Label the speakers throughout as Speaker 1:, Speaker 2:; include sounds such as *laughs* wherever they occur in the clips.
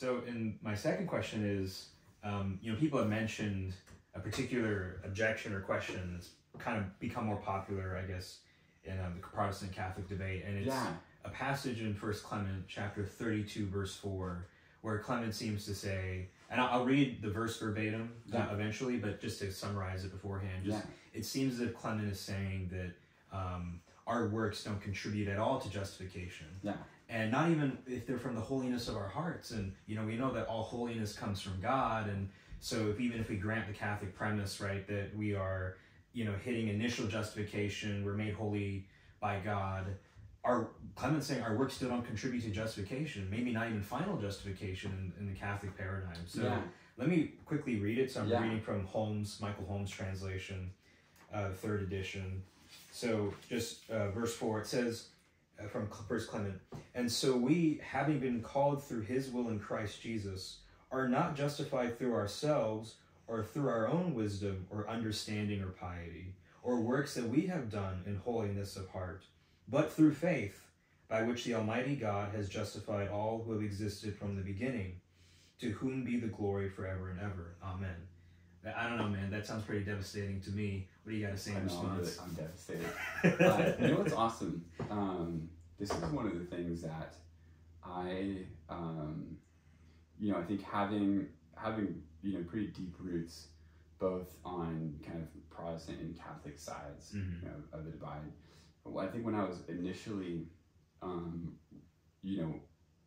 Speaker 1: So, in my second question is, um, you know, people have mentioned a particular objection or question that's kind of become more popular, I guess, in um, the Protestant Catholic debate, and it's
Speaker 2: Yeah.
Speaker 1: a passage in First Clement, chapter thirty-two, verse four, where Clement seems to say, and I'll, I'll read the verse verbatim uh, eventually, but just to summarize it beforehand, just
Speaker 2: Yeah.
Speaker 1: it seems that Clement is saying that um, our works don't contribute at all to justification
Speaker 2: Yeah.
Speaker 1: And not even if they're from the holiness of our hearts and you know we know that all holiness comes from god and so if even if we grant the catholic premise right that we are you know hitting initial justification we're made holy by god our clement's saying our works still don't contribute to justification maybe not even final justification in, in the catholic paradigm so
Speaker 2: yeah.
Speaker 1: let me quickly read it. So I'm
Speaker 2: Yeah.
Speaker 1: reading from Holmes, Michael Holmes translation, uh, third edition. So just uh, verse four, it says from First Clement, and so we, having been called through His will in Christ Jesus, are not justified through ourselves or through our own wisdom or understanding or piety or works that we have done in holiness of heart, but through faith, by which the Almighty God has justified all who have existed from the beginning to whom be the glory forever and ever. Amen. I don't know, man. That sounds pretty devastating to me. What do you got to say in
Speaker 2: know, I'm, really,
Speaker 1: response?
Speaker 2: I'm devastated. *laughs* uh, you know what's awesome? Um, this is one of the things that I, um, you know, I think having having you know pretty deep roots, both on kind of Protestant and Catholic sides
Speaker 1: Mhm.
Speaker 2: you know, of the divide. Well, I think when I was initially, um, you know,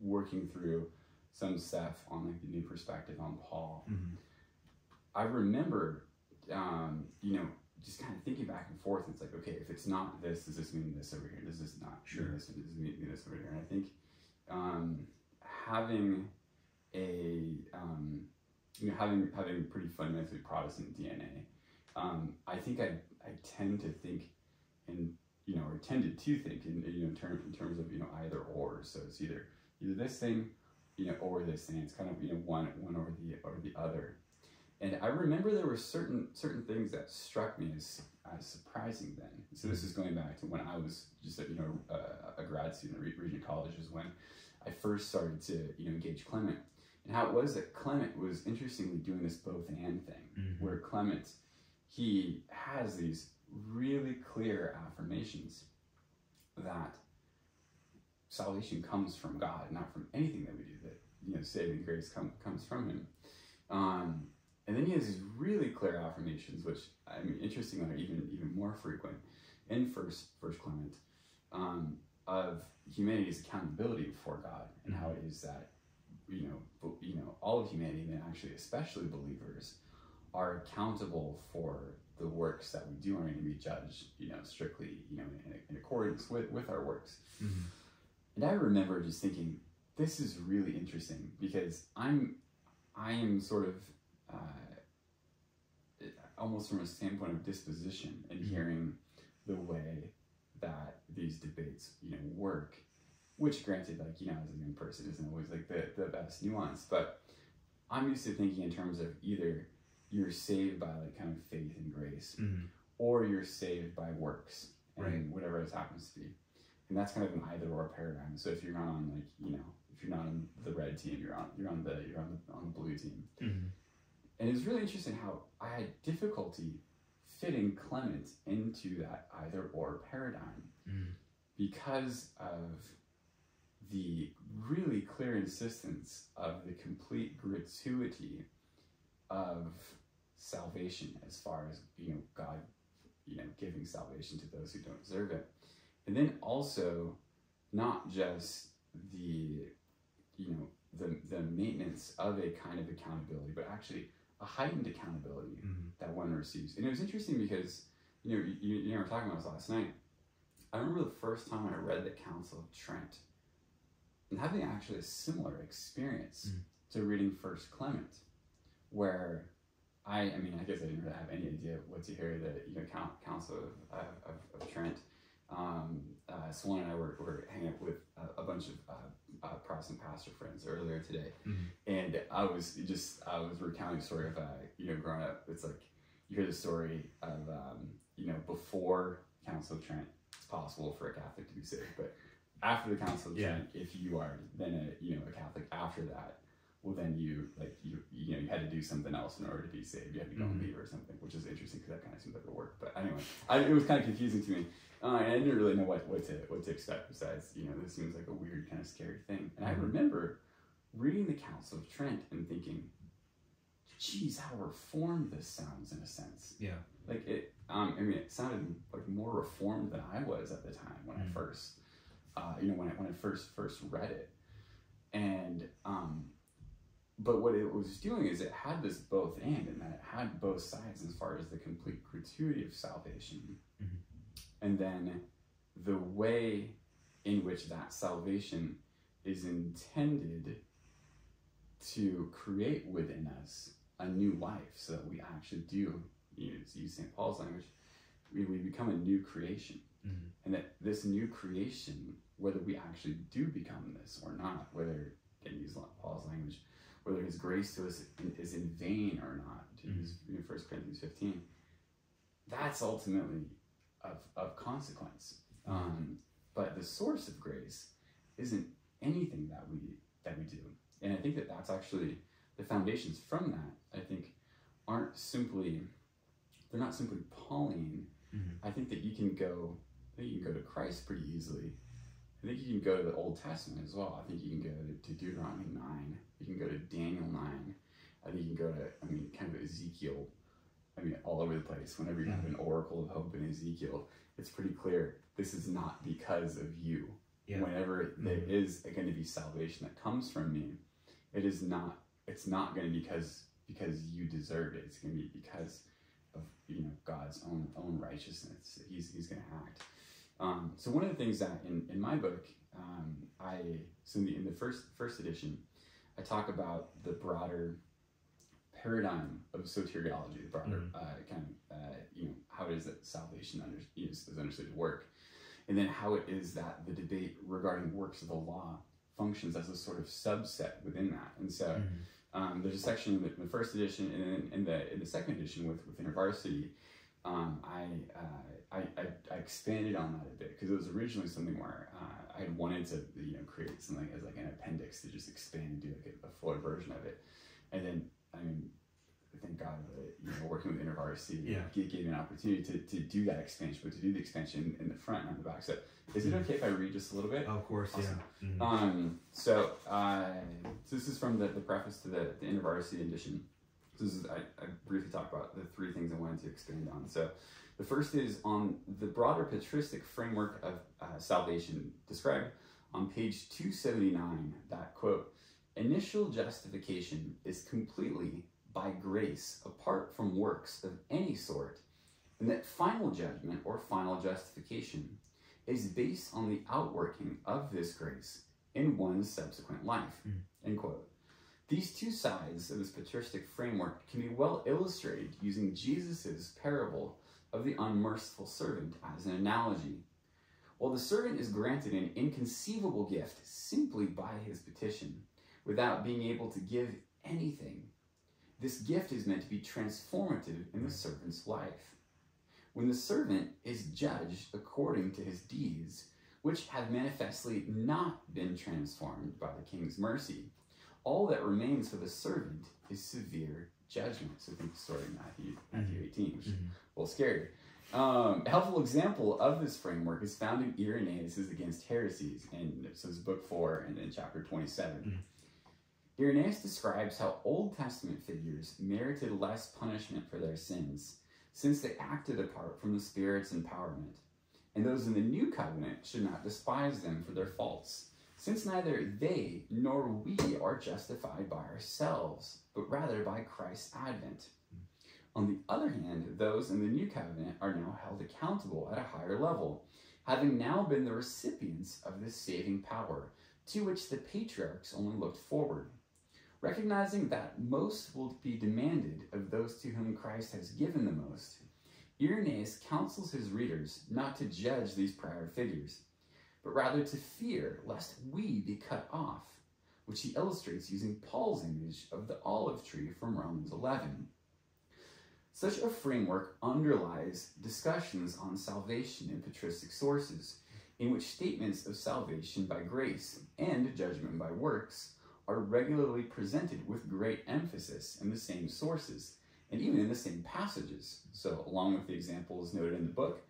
Speaker 2: working through some stuff on like the new perspective on Paul,
Speaker 1: Mhm.
Speaker 2: I remember, um, you know, just kind of thinking back and forth. It's like, okay, if it's not this, does this mean this over here? Does this not
Speaker 1: Sure.
Speaker 2: mean this? Does this mean this over here? And I think um, having a, um, you know, having having pretty fundamentally Protestant DNA, um, I think I I tend to think and you know, or tended to think in you know in, term, in terms of you know either or. So it's either either this thing, you know, or this thing. It's kind of you know one one or the or the other. And I remember there were certain certain things that struck me as as surprising then. So this is going back to when I was just a, you know a, a grad student at Regent College is when I first started to you know engage Clement. And how it was that Clement was interestingly doing this both and thing,
Speaker 1: Mhm.
Speaker 2: where Clement he has these really clear affirmations that salvation comes from God, not from anything that we do. That you know, saving grace come, comes from Him. Um, and then he has these really clear affirmations, which I mean, interestingly, are even even more frequent in First First Clement, um, of humanity's accountability before God, and how it is that you know you know all of humanity, and actually especially believers, are accountable for the works that we do, and are going to be judged, you know, strictly, you know, in, in accordance with with our works.
Speaker 1: Mhm.
Speaker 2: And I remember just thinking, this is really interesting because I'm, I am sort of, uh, almost from a standpoint of disposition and
Speaker 1: Mhm.
Speaker 2: hearing the way that these debates, you know, work. Which, granted, like you know, as a young person, isn't always like the the best nuance, but I'm used to thinking in terms of either you're saved by like kind of faith and grace,
Speaker 1: Mhm.
Speaker 2: or you're saved by works and
Speaker 1: Right.
Speaker 2: whatever it happens to be. And that's kind of an either or paradigm. So if you're not on like, you know, if you're not on the red team, you're on you're on the you're on the on the blue team.
Speaker 1: Mhm.
Speaker 2: And it's really interesting how I had difficulty fitting Clement into that either or paradigm
Speaker 1: Mhm.
Speaker 2: because of the really clear insistence of the complete gratuity of salvation as far as you know God you know giving salvation to those who don't deserve it and then also not just the you know the the maintenance of a kind of accountability but actually a heightened accountability
Speaker 1: Mhm.
Speaker 2: that one receives. And it was interesting because, you know, you, you, you were talking about this last night. I remember the first time I read the Council of Trent and having actually a similar experience
Speaker 1: Mm.
Speaker 2: to reading First Clement, where I, I mean, I guess I didn't really have any idea what to hear the, you know, Council of, of, of, of Trent. Um, uh, Solon and I were, were hanging out with a, a bunch of uh, uh, Protestant pastor friends earlier today,
Speaker 1: Mhm.
Speaker 2: and I was just I was recounting a story of uh, you know growing up. It's like you hear the story of um, you know before Council of Trent, it's possible for a Catholic to be saved, but after the Council of
Speaker 1: Yeah.
Speaker 2: Trent, if you are then a you know a Catholic after that, well then you like you you know you had to do something else in order to be saved. You had to go and
Speaker 1: Mhm.
Speaker 2: leave or something, which is interesting because that kind of seems like a work. But anyway, I, it was kind of confusing to me. Uh, and I didn't really know what, what to what to expect. Besides, you know, this seems like a weird kind of scary thing. And I
Speaker 1: Mhm.
Speaker 2: remember reading the Council of Trent and thinking, "Geez, how reformed this sounds in a sense."
Speaker 1: Yeah.
Speaker 2: Like it. Um, I mean, it sounded like more reformed than I was at the time when I
Speaker 1: Mhm.
Speaker 2: first, uh, you know, when I when I first first read it, and um, but what it was doing is it had this both and, and that it had both sides as far as the complete gratuity of salvation,
Speaker 1: Mhm.
Speaker 2: and then the way in which that salvation is intended to create within us a new life, so that we actually do, you know, to use St. Paul's language, we, we become a new creation
Speaker 1: Mhm.
Speaker 2: and that this new creation, whether we actually do become this or not, whether, again, use Paul's language, whether his grace to us is in vain or not, to use you know, 1 Corinthians 15, that's ultimately of, of consequence. Um, but the source of grace isn't anything that we that we do, and I think that that's actually the foundations from that. I think aren't simply they're not simply Pauline.
Speaker 1: Mhm.
Speaker 2: I think that you can go I think you can go to Christ pretty easily. I think you can go to the Old Testament as well. I think you can go to, Deuteronomy 9. You can go to Daniel 9. I think you can go to, I mean, kind of Ezekiel. I mean, all over the place. Whenever you have an oracle of hope in Ezekiel, it's pretty clear this is not because of you.
Speaker 1: Yeah.
Speaker 2: Whenever there
Speaker 1: Mhm.
Speaker 2: is going to be salvation that comes from me, it is not, it's not going to be because, because you deserved it. It's going to be because of, you know, God's own, own righteousness. He's, he's going to act. Um, so one of the things that in, in my book, um, I so in the, in the first first edition, I talk about the broader paradigm of soteriology, the broader
Speaker 1: Mhm.
Speaker 2: uh, kind of uh, you know how it is that salvation under, is, is understood to work, and then how it is that the debate regarding works of the law functions as a sort of subset within that. And so
Speaker 1: Mhm.
Speaker 2: um, there's a section in the, in the first edition, and then in the in the second edition with with InterVarsity, um, I, uh, I, I I expanded on that a bit because it was originally something where uh, I had wanted to you know create something as like an appendix to just expand and do like a, a fuller version of it, and then I mean. Thank God that you know working with InterVarsity
Speaker 1: Yeah.
Speaker 2: gave, gave me an opportunity to, to do that expansion, but to do the expansion in the front and on the back. So, is it
Speaker 1: Mhm.
Speaker 2: okay if I read just a little bit?
Speaker 1: Of course,
Speaker 2: Awesome.
Speaker 1: yeah. Mhm.
Speaker 2: Um, so, uh, so this is from the, the preface to the, the InterVarsity edition. This is, I, I briefly talked about the three things I wanted to expand on. So the first is on the broader patristic framework of uh, salvation described on page 279 that quote, initial justification is completely by grace apart from works of any sort, and that final judgment or final justification is based on the outworking of this grace in one's subsequent life.
Speaker 1: Mm.
Speaker 2: End quote. These two sides of this patristic framework can be well illustrated using Jesus' parable of the unmerciful servant as an analogy. While the servant is granted an inconceivable gift simply by his petition, without being able to give anything, this gift is meant to be transformative in the servant's life. When the servant is judged according to his deeds, which have manifestly not been transformed by the king's mercy, all that remains for the servant is severe judgment. So think the story in Matthew, Matthew 18, which is
Speaker 1: Mhm.
Speaker 2: a little scary. Um, a helpful example of this framework is found in Irenaeus' Against Heresies, and so it's book 4 and in chapter 27. Irenaeus describes how Old Testament figures merited less punishment for their sins, since they acted apart from the Spirit's empowerment. And those in the New Covenant should not despise them for their faults, since neither they nor we are justified by ourselves, but rather by Christ's advent. On the other hand, those in the New Covenant are now held accountable at a higher level, having now been the recipients of this saving power, to which the patriarchs only looked forward. Recognizing that most will be demanded of those to whom Christ has given the most, Irenaeus counsels his readers not to judge these prior figures, but rather to fear lest we be cut off, which he illustrates using Paul's image of the olive tree from Romans 11. Such a framework underlies discussions on salvation in patristic sources, in which statements of salvation by grace and judgment by works are regularly presented with great emphasis in the same sources and even in the same passages. So, along with the examples noted in the book,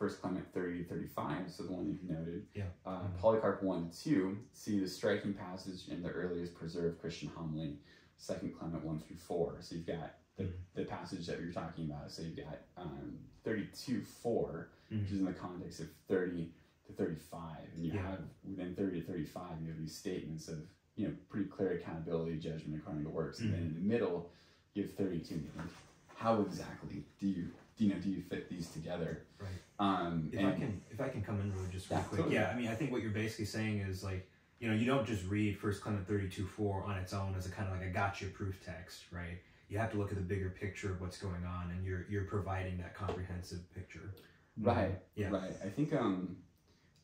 Speaker 2: First Clement 30 to 35, so the one that you've noted,
Speaker 1: Yeah.
Speaker 2: uh,
Speaker 1: Mhm.
Speaker 2: Polycarp 1 to 2, see the striking passage in the earliest preserved Christian homily, Second Clement 1 through 4. So you've got the,
Speaker 1: Mhm.
Speaker 2: the passage that you're talking about. So you've got um, 32 4, which
Speaker 1: Mhm.
Speaker 2: is in the context of 30 to 35. And you
Speaker 1: Yeah.
Speaker 2: have within 30 to 35, you have these statements of, you know, pretty clear accountability, judgment according to works. And then in the middle, you have 32. and How exactly do you, do you know, do you fit these together?
Speaker 1: Right.
Speaker 2: Um,
Speaker 1: If I can, if I can come in really just real
Speaker 2: Yeah,
Speaker 1: quick,
Speaker 2: totally.
Speaker 1: yeah. I mean, I think what you're basically saying is like, you know, you don't just read First Clement thirty two four on its own as a kind of like a gotcha proof text, right? You have to look at the bigger picture of what's going on, and you're you're providing that comprehensive picture.
Speaker 2: Right.
Speaker 1: Yeah.
Speaker 2: Right. I think um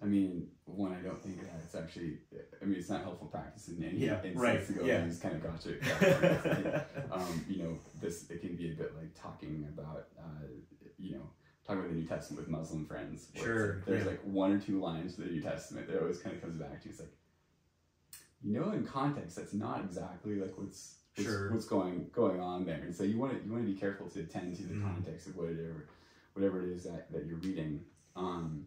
Speaker 2: I mean one I don't think that it's actually I mean it's not helpful practice in any
Speaker 1: Yeah,
Speaker 2: instance
Speaker 1: right,
Speaker 2: to go
Speaker 1: yeah.
Speaker 2: and just kind of gotcha. *laughs* gotcha. um, you know, this it can be a bit like talking about uh, you know, talking about the New Testament with Muslim friends.
Speaker 1: Sure,
Speaker 2: there's
Speaker 1: yeah.
Speaker 2: like one or two lines to the New Testament that always kind of comes back to. It's like you know in context that's not exactly like what's what's,
Speaker 1: Sure.
Speaker 2: what's going going on there. And so you want to you want to be careful to attend to the
Speaker 1: Mhm.
Speaker 2: context of whatever whatever it is that, that you're reading. Um,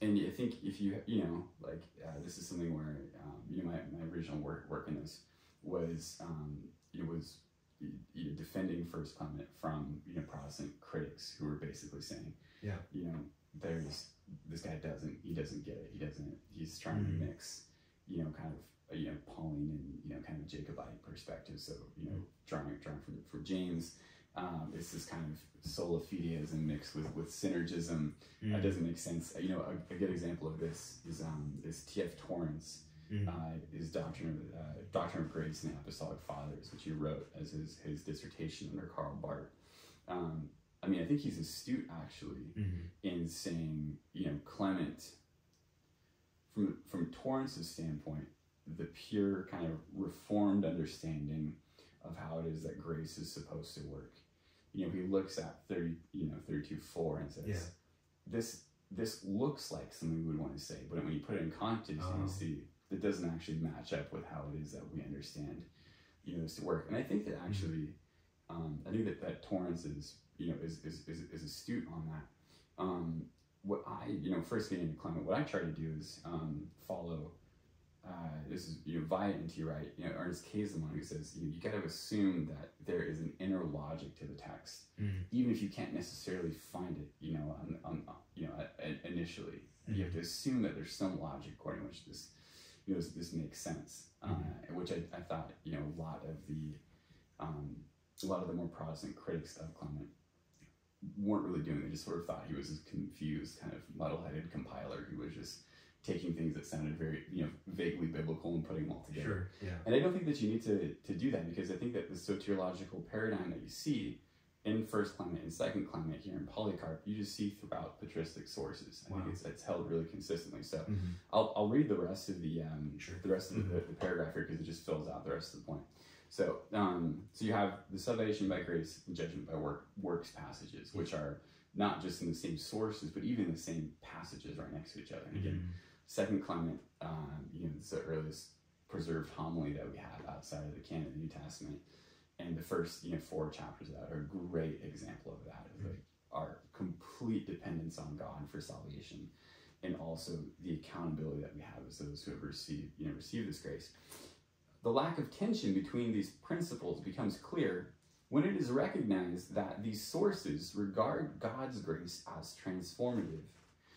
Speaker 2: and I think if you you know like uh, this is something where um, you know my, my original work work in this was um, it was you know, defending First Clement from you know Protestant critics who were basically saying
Speaker 1: Yeah.
Speaker 2: you know there's this guy doesn't he doesn't get it he doesn't he's trying
Speaker 1: Mhm.
Speaker 2: to mix you know kind of you know Pauline and you know kind of Jacobite perspective so you know drawing drawing from from James um, it's this kind of sola fideism mixed with with synergism
Speaker 1: Mm.
Speaker 2: that doesn't make sense. You know, a, a good example of this is um, is T.F. Torrance,
Speaker 1: Mm.
Speaker 2: uh, his Doctrine of uh, Doctrine of Grace and the Apostolic Fathers, which he wrote as his his dissertation under Karl Barth. Um, I mean, I think he's astute actually
Speaker 1: Mhm.
Speaker 2: in saying, you know, Clement, from from Torrance's standpoint, the pure kind of reformed understanding of how it is that grace is supposed to work. You know, he looks at thirty, you know, thirty-two four and says,
Speaker 1: Yeah.
Speaker 2: "This this looks like something we would want to say, but when you put it in context,
Speaker 1: Oh.
Speaker 2: you see it doesn't actually match up with how it is that we understand, you know, this to work." And I think that actually, um, I think that that Torrance is, you know, is is, is, is astute on that. Um, what I, you know, first getting into Clement, what I try to do is um, follow. Uh, this is you know via NT Wright. You know, Ernest K is the one who says you know, you got to assume that there is an inner logic to the text,
Speaker 1: Mm.
Speaker 2: even if you can't necessarily find it. You know, on, on you know initially, you have to assume that there's some logic according to which this you know this, this makes sense. Uh, and which I, I thought you know a lot of the um, a lot of the more Protestant critics of Clement weren't really doing. They just sort of thought he was this confused, kind of muddle-headed compiler who was just taking things that sounded very, you know, vaguely biblical and putting them all together.
Speaker 1: Sure. Yeah.
Speaker 2: And I don't think that you need to, to do that because I think that the soteriological paradigm that you see in First Clement and Second Clement here in Polycarp, you just see throughout patristic sources. I
Speaker 1: Wow.
Speaker 2: think it's, it's held really consistently. So
Speaker 1: Mhm.
Speaker 2: I'll, I'll read the rest of the um,
Speaker 1: Sure.
Speaker 2: the rest of the,
Speaker 1: Mhm.
Speaker 2: the paragraph here because it just fills out the rest of the point. So um, so you have the salvation by grace and judgment by work works passages, which are not just in the same sources, but even the same passages right next to each other. And again,
Speaker 1: Mhm.
Speaker 2: Second Clement, um, you know, it's the earliest preserved homily that we have outside of the canon of the New Testament. And the first, you know, four chapters of that are a great example of that, of like our complete dependence on God for salvation, and also the accountability that we have as those who have received, you know, received this grace. The lack of tension between these principles becomes clear when it is recognized that these sources regard God's grace as transformative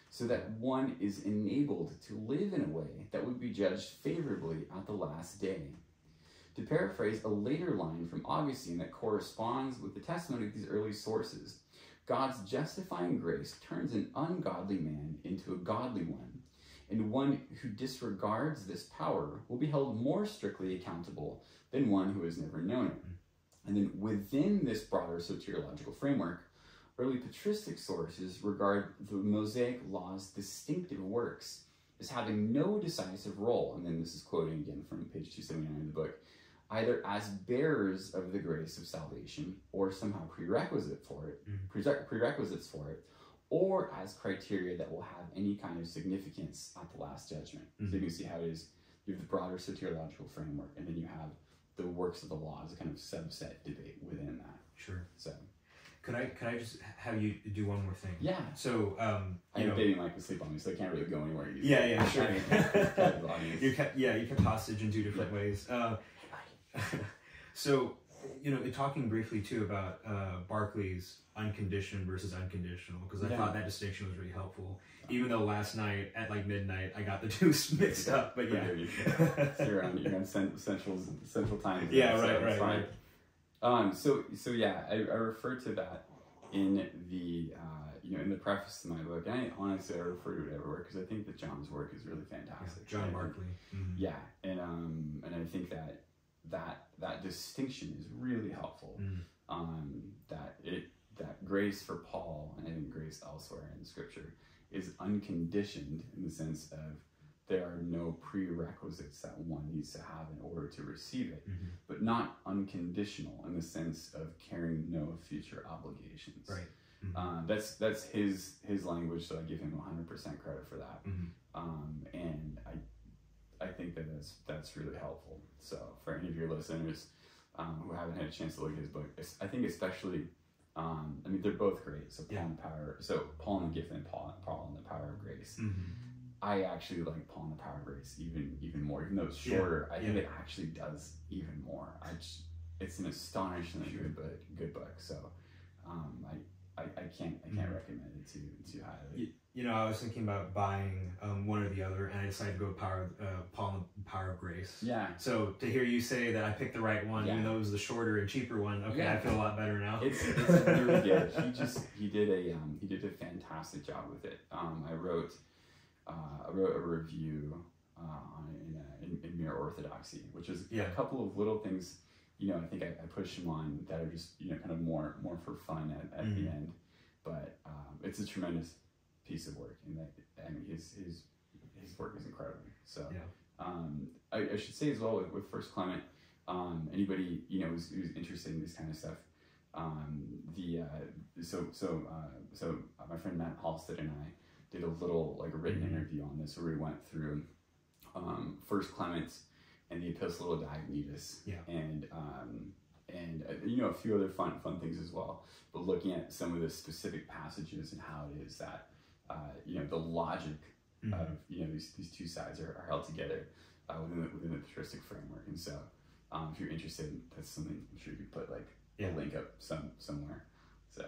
Speaker 2: so that one is enabled to live in a way that would be judged favorably at the last day. To paraphrase a later line from Augustine that corresponds with the testimony of these early sources, God's justifying grace turns an ungodly man into a godly one, and one who disregards this power will be held more strictly accountable than one who has never known it. And then within this broader soteriological framework, early patristic sources regard the Mosaic law's distinctive works as having no decisive role, and then this is quoting again from page 279 of the book, either as bearers of the grace of salvation or somehow prerequisite for it,
Speaker 1: Mhm.
Speaker 2: prerequisites for it, or as criteria that will have any kind of significance at the last judgment. So you can see how it is you have the broader soteriological framework, and then you have the works of the law as a kind of subset debate within that.
Speaker 1: Sure.
Speaker 2: So
Speaker 1: Could I could I just have you do one more thing?
Speaker 2: yeah,
Speaker 1: So um,
Speaker 2: I
Speaker 1: you
Speaker 2: know
Speaker 1: know,
Speaker 2: baby Mike was asleep on me, so I can't really go anywhere. Easily.
Speaker 1: Yeah, yeah, sure. *laughs*
Speaker 2: I kind of
Speaker 1: you *laughs* kept yeah you kept hostage in two different ways. Uh, *laughs* so you know, talking briefly too about uh, Barclay's unconditioned versus unconditional because I
Speaker 2: Yeah.
Speaker 1: thought that distinction was really helpful. Even though last night at like midnight I got the *laughs* two mixed up, but yeah. *laughs*
Speaker 2: So you're on you're on cen- central central time. zone,
Speaker 1: Yeah,
Speaker 2: so
Speaker 1: right,
Speaker 2: it's
Speaker 1: right, right.
Speaker 2: Um, so so yeah, I, I refer to that in the uh, you know in the preface to my book, and I honestly I refer to it everywhere because I think that John's work is really fantastic.
Speaker 1: John
Speaker 2: And I think-
Speaker 1: Barclay. Mhm.
Speaker 2: Yeah, and um, and I think that that that distinction is really helpful.
Speaker 1: Mm.
Speaker 2: Um, that it that grace for Paul and I think grace elsewhere in Scripture is unconditioned in the sense of there are no prerequisites that one needs to have in order to receive it,
Speaker 1: Mhm.
Speaker 2: but not unconditional in the sense of carrying no future obligations.
Speaker 1: Right. Mhm.
Speaker 2: Uh, that's that's his his language, so I give him 100% credit for that.
Speaker 1: Mhm.
Speaker 2: Um, and I I think that that's that's really helpful. So for any of your listeners um, who haven't had a chance to look at his book, I think especially um, I mean they're both great. So Paul
Speaker 1: Yeah.
Speaker 2: and the Power, so Paul and the Gift and Paul Paul and the Power of Grace.
Speaker 1: Mhm.
Speaker 2: I actually like Paul and the Power of Grace even even more, even though it's
Speaker 1: Yeah,
Speaker 2: shorter. I think
Speaker 1: yeah.
Speaker 2: it actually does even more. I just, it's an astonishingly
Speaker 1: Sure.
Speaker 2: good book, good book. So um, I, I I can't I can't
Speaker 1: Mhm.
Speaker 2: recommend it too too highly.
Speaker 1: Y- You know, I was thinking about buying um, one or the other, and I decided to go with Power, uh, Paul and Power of Grace.
Speaker 2: Yeah,
Speaker 1: So to hear you say that I picked the right one, even
Speaker 2: Yeah.
Speaker 1: though it was the shorter and cheaper one, okay,
Speaker 2: Yeah.
Speaker 1: I feel a lot better now.
Speaker 2: it's it's really good. He just he did a um, he did a fantastic job with it. Um, I wrote uh, I wrote a review uh, on it in, uh, in, in Mere Orthodoxy, which is
Speaker 1: Yeah.
Speaker 2: a couple of little things. You know, I think I, I pushed him on that are just you know kind of more more for fun at, at the
Speaker 1: Mhm.
Speaker 2: end, but um, it's a tremendous piece of work, and that I mean his his his work is incredible. So
Speaker 1: Yeah.
Speaker 2: um, I, I should say as well with, with First Clement, um, anybody you know who's, who's interested in this kind of stuff, um, the uh, so so uh, so my friend Matt Halsted and I did a little like a written
Speaker 1: Mhm.
Speaker 2: interview on this where we went through um, First Clement and the Epistle of Diognetus,
Speaker 1: Yeah.
Speaker 2: and um, and uh, you know a few other fun fun things as well. But looking at some of the specific passages and how it is that uh, you know the logic
Speaker 1: Mhm.
Speaker 2: of you know these, these two sides are, are held together uh, within the, within the patristic framework. And so, um, if you're interested, that's something I'm sure you could put like
Speaker 1: Yeah.
Speaker 2: a link up some somewhere. So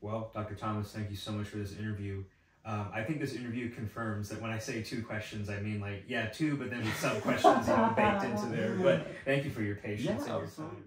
Speaker 1: Well, Dr. Thomas, thank you so much for this interview. Um, I think this interview confirms that when I say two questions, I mean like, yeah, two, but then with some questions, you know, baked into there. But thank you for your patience
Speaker 2: Yeah,
Speaker 1: and your
Speaker 2: absolutely.
Speaker 1: time.